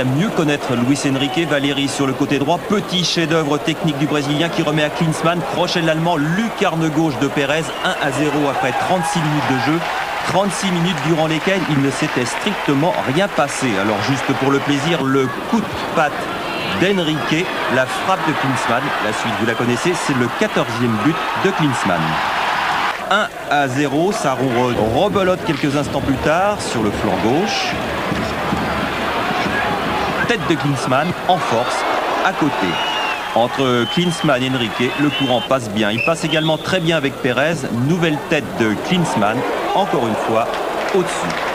à mieux connaître Luis Enrique. Valérie sur le côté droit. Petit chef-d'œuvre technique du Brésilien qui remet à Klinsmann. Crochet l'Allemand. Lucarne gauche de Pérez. 1 à 0 après 36 minutes de jeu. 36 minutes durant lesquelles il ne s'était strictement rien passé. Alors juste pour le plaisir, le coup de patte d'Enrique, la frappe de Klinsmann. La suite, vous la connaissez, c'est le 14e but de Klinsmann. 1 à 0, ça rebelote quelques instants plus tard sur le flanc gauche. Tête de Klinsmann en force à côté. Entre Klinsmann et Enrique, le courant passe bien. Il passe également très bien avec Pérez. Nouvelle tête de Klinsmann, encore une fois, au-dessus.